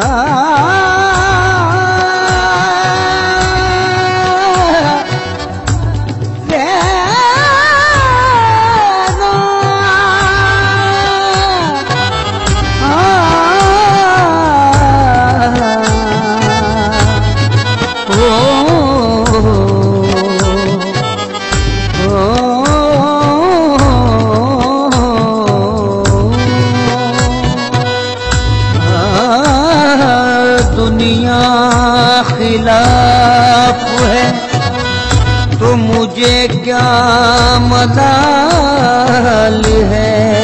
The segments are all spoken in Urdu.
啊。دنیا خلاف ہے تو مجھے کیا مدال ہے؟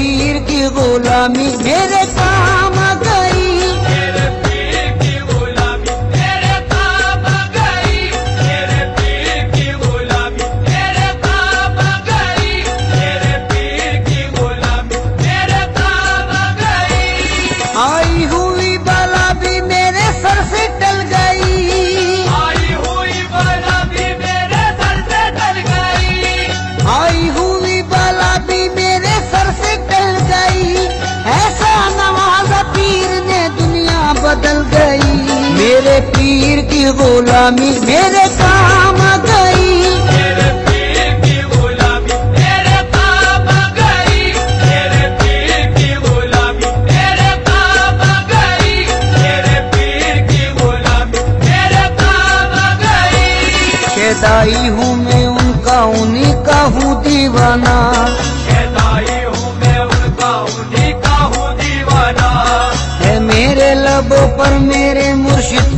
পীর কি গোলামি? মেরে کی غلامی میرے کام گئی۔ گئی۔ شیدائی ہوں میں ان کا انہی کا ہوں دیوانہ۔ ہوں میں ان کا دیوانہ۔ ہے میرے لبوں پر میرے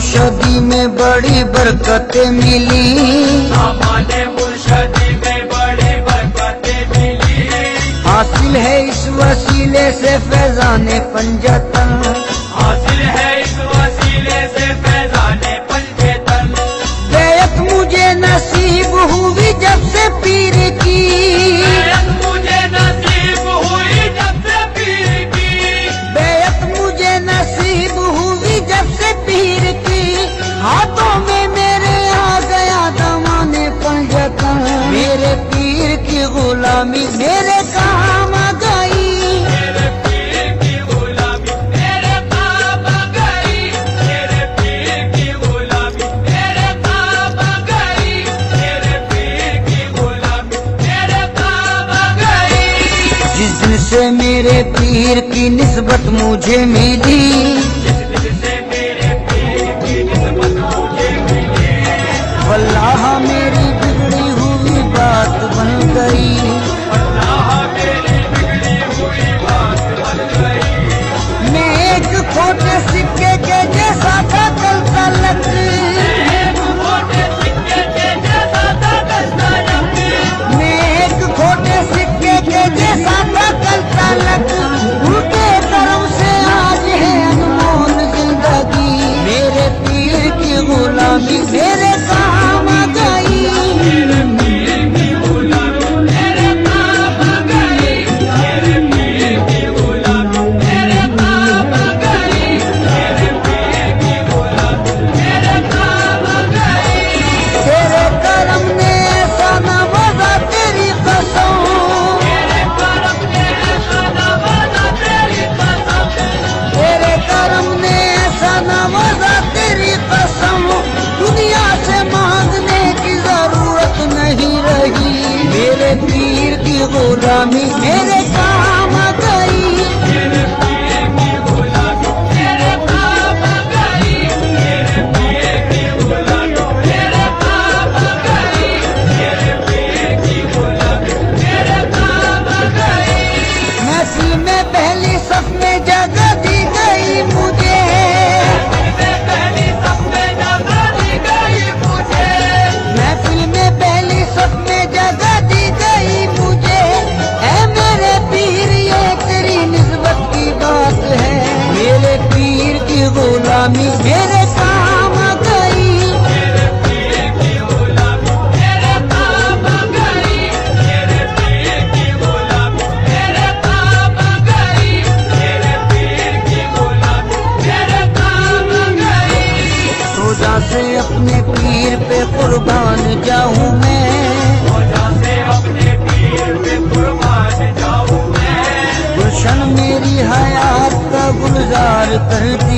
مرشدی میں بڑی برکتیں ملی۔ میں بڑی برکتیں ملی حاصل ہے اس وسیلے سے فیضان پنجت غلامی میرے کام گئی۔ گئی۔ جس دن سے میرے پیر کی نسبت مجھے ملی۔ Thank you.